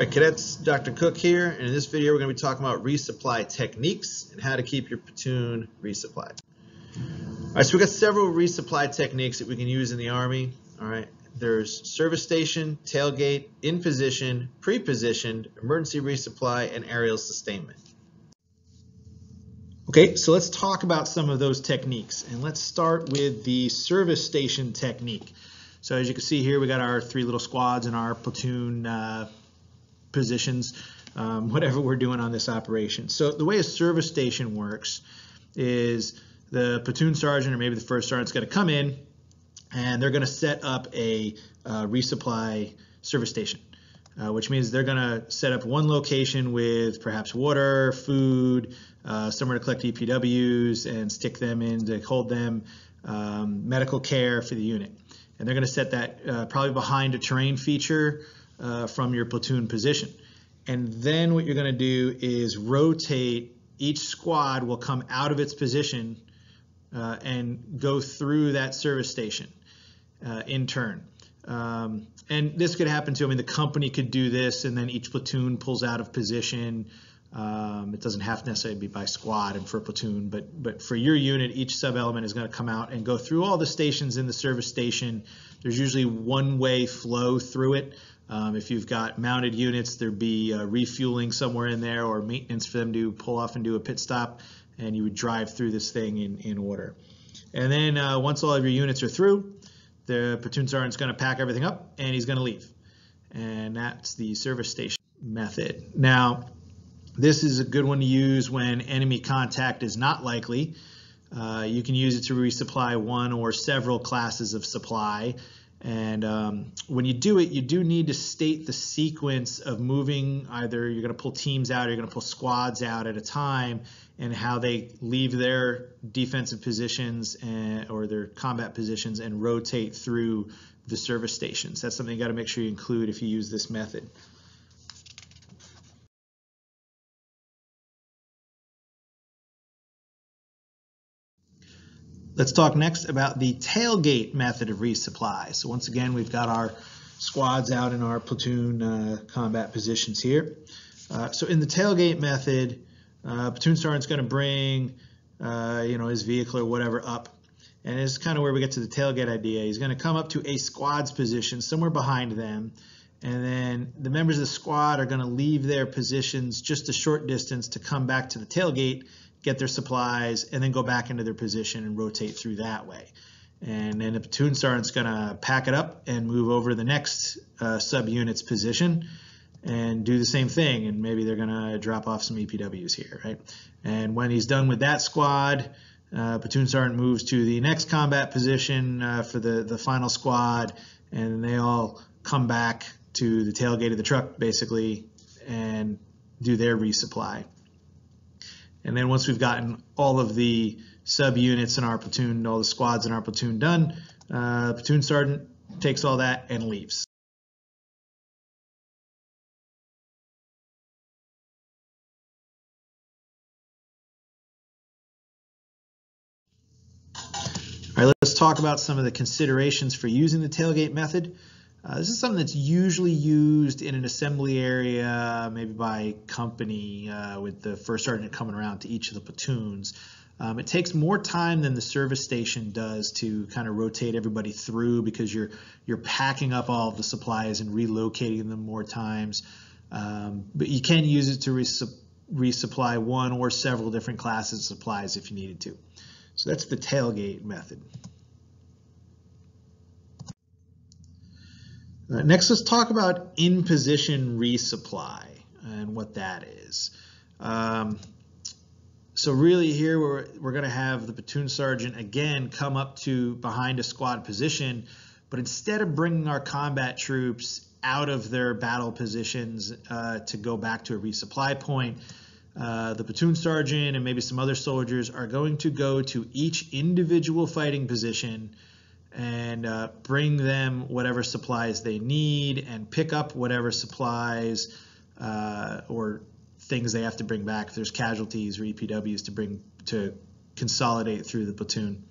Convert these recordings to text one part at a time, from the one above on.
All right, cadets, Dr. Cooke here, and in this video we're going to be talking about resupply techniques and how to keep your platoon resupplied. All right, so we've got several resupply techniques that we can use in the Army. All right, there's service station, tailgate, in position, pre-positioned, emergency resupply, and aerial sustainment. Okay, so let's talk about some of those techniques, and let's start with the service station technique. So as you can see here, we got our three little squads and our platoon uh, positions, um, whatever we're doing on this operation. So the way a service station works is the platoon sergeant or maybe the first sergeant's going to come in and they're going to set up a uh, resupply service station. Uh, which means they're going to set up one location with perhaps water, food, uh, somewhere to collect EPWs and stick them in to hold them, um, medical care for the unit. And they're going to set that uh, probably behind a terrain feature uh, from your platoon position. And then what you're going to do is rotate. Each squad will come out of its position uh, and go through that service station uh, in turn. Um, and this could happen too. I mean, the company could do this, and then each platoon pulls out of position. Um, it doesn't have to necessarily be by squad and for a platoon, but but for your unit, each sub element is going to come out and go through all the stations in the service station. There's usually one way flow through it. Um, if you've got mounted units, there'd be uh, refueling somewhere in there or maintenance for them to pull off and do a pit stop, and you would drive through this thing in, in order. And then uh, once all of your units are through, the platoon sergeant's going to pack everything up and he's going to leave. And that's the service station method. Now, this is a good one to use when enemy contact is not likely. Uh, you can use it to resupply one or several classes of supply. And um, when you do it, you do need to state the sequence of moving. Either you're going to pull teams out or you're going to pull squads out at a time and how they leave their defensive positions and, or their combat positions and rotate through the service stations. That's something you got to make sure you include if you use this method. Let's talk next about the tailgate method of resupply. So once again, we've got our squads out in our platoon uh, combat positions here. Uh, so in the tailgate method, uh, platoon sergeant's going to bring, uh, you know, his vehicle or whatever up. And it's kind of where we get to the tailgate idea. He's going to come up to a squad's position somewhere behind them. And then the members of the squad are going to leave their positions just a short distance to come back to the tailgate get their supplies, and then go back into their position and rotate through that way. And then the platoon sergeant's going to pack it up and move over to the next uh, subunit's position and do the same thing. And maybe they're going to drop off some EPWs here, right? And when he's done with that squad, uh, platoon sergeant moves to the next combat position uh, for the, the final squad, and they all come back to the tailgate of the truck, basically, and do their resupply. And then once we've gotten all of the subunits in our platoon, all the squads in our platoon done, uh, platoon sergeant takes all that and leaves. All right, let's talk about some of the considerations for using the tailgate method. Uh, this is something that's usually used in an assembly area, maybe by company, uh, with the first sergeant coming around to each of the platoons. Um, it takes more time than the service station does to kind of rotate everybody through because you're you're packing up all of the supplies and relocating them more times. Um, but you can use it to resu resupply one or several different classes of supplies if you needed to. So that's the tailgate method. Next, let's talk about in-position resupply and what that is. Um, so really here we're, we're going to have the platoon sergeant again come up to behind a squad position, but instead of bringing our combat troops out of their battle positions uh, to go back to a resupply point, uh, the platoon sergeant and maybe some other soldiers are going to go to each individual fighting position and uh, bring them whatever supplies they need and pick up whatever supplies uh, or things they have to bring back if there's casualties or EPWs to bring to consolidate through the platoon.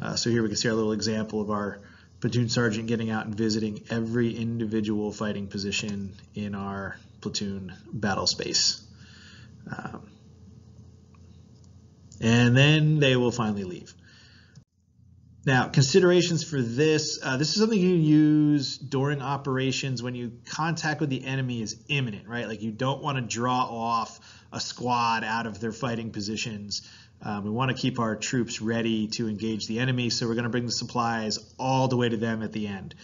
Uh, so here we can see our little example of our platoon sergeant getting out and visiting every individual fighting position in our platoon battle space. Um, and then they will finally leave. Now, considerations for this, uh, this is something you use during operations when you contact with the enemy is imminent, right? Like you don't want to draw off a squad out of their fighting positions. Um, we want to keep our troops ready to engage the enemy, so we're going to bring the supplies all the way to them at the end.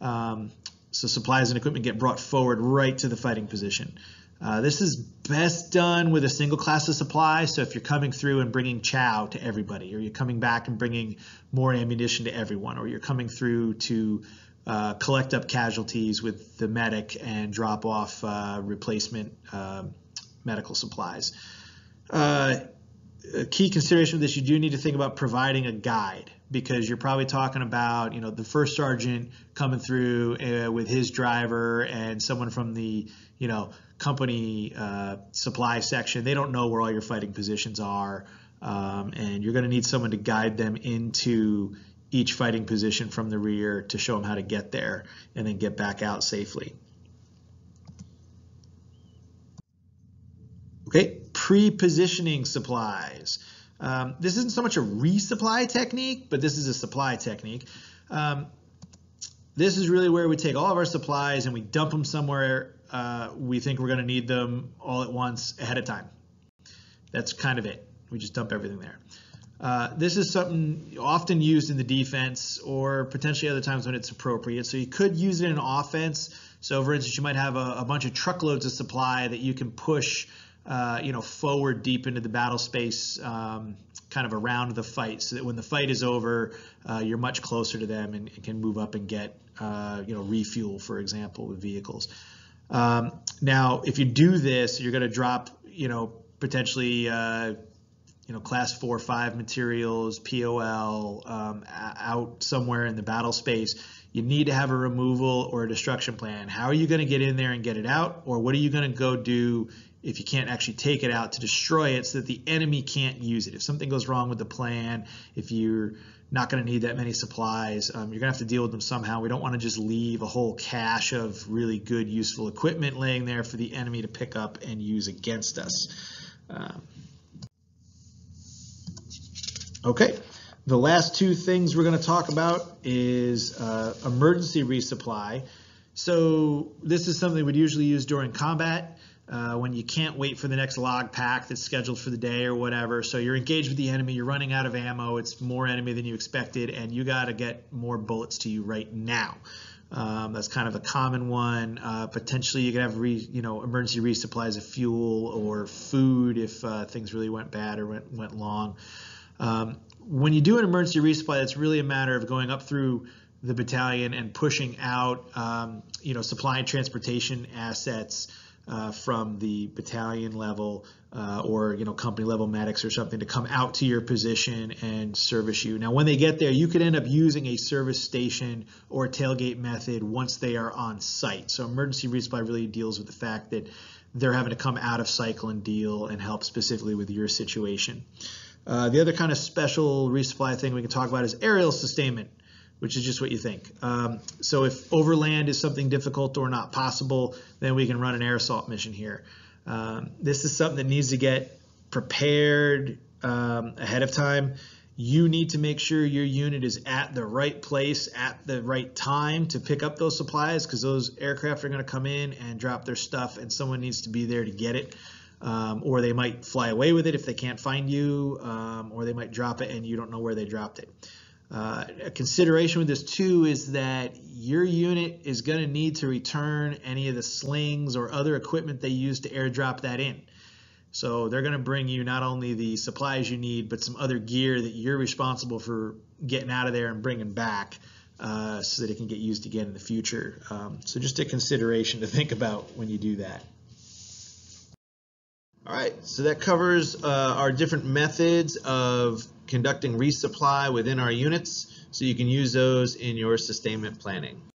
Um, so supplies and equipment get brought forward right to the fighting position. Uh, this is best done with a single class of supply. So if you're coming through and bringing chow to everybody, or you're coming back and bringing more ammunition to everyone, or you're coming through to uh, collect up casualties with the medic and drop off uh, replacement um, medical supplies. A key consideration of this, you do need to think about providing a guide because you're probably talking about, you know, the first sergeant coming through uh, with his driver and someone from the, you know, company uh, supply section. They don't know where all your fighting positions are, um, and you're going to need someone to guide them into each fighting position from the rear to show them how to get there and then get back out safely. Okay, pre-positioning supplies. Um, this isn't so much a resupply technique, but this is a supply technique. Um, this is really where we take all of our supplies and we dump them somewhere uh, we think we're going to need them all at once ahead of time. That's kind of it. We just dump everything there. Uh, this is something often used in the defense or potentially other times when it's appropriate. So you could use it in offense. So for instance, you might have a, a bunch of truckloads of supply that you can push, uh, you know, forward deep into the battle space, um, kind of around the fight, so that when the fight is over, uh, you're much closer to them and, and can move up and get, uh, you know, refuel, for example, with vehicles. Um, now, if you do this, you're going to drop, you know, potentially, uh, you know, class four, five materials, POL, um, out somewhere in the battle space. You need to have a removal or a destruction plan. How are you going to get in there and get it out? Or what are you going to go do if you can't actually take it out to destroy it so that the enemy can't use it? If something goes wrong with the plan, if you're not going to need that many supplies. Um, you're going to have to deal with them somehow. We don't want to just leave a whole cache of really good, useful equipment laying there for the enemy to pick up and use against us. Um, okay, the last two things we're going to talk about is uh, emergency resupply. So this is something we'd usually use during combat uh, when you can't wait for the next log pack that's scheduled for the day or whatever. So you're engaged with the enemy, you're running out of ammo, it's more enemy than you expected, and you got to get more bullets to you right now. Um, that's kind of a common one. Uh, potentially, you could have re, you know emergency resupplies of fuel or food if uh, things really went bad or went went long. Um, when you do an emergency resupply, it's really a matter of going up through the battalion and pushing out, um, you know, supply and transportation assets uh, from the battalion level uh, or you know company level medics or something to come out to your position and service you. Now, when they get there, you could end up using a service station or tailgate method once they are on site. So emergency resupply really deals with the fact that they're having to come out of cycle and deal and help specifically with your situation. Uh, the other kind of special resupply thing we can talk about is aerial sustainment which is just what you think. Um, so if overland is something difficult or not possible, then we can run an air assault mission here. Um, this is something that needs to get prepared um, ahead of time. You need to make sure your unit is at the right place at the right time to pick up those supplies because those aircraft are going to come in and drop their stuff and someone needs to be there to get it. Um, or they might fly away with it if they can't find you, um, or they might drop it and you don't know where they dropped it. Uh, a consideration with this too is that your unit is going to need to return any of the slings or other equipment they use to airdrop that in. So they're going to bring you not only the supplies you need, but some other gear that you're responsible for getting out of there and bringing back uh, so that it can get used again in the future. Um, so just a consideration to think about when you do that. All right, so that covers uh, our different methods of conducting resupply within our units, so you can use those in your sustainment planning.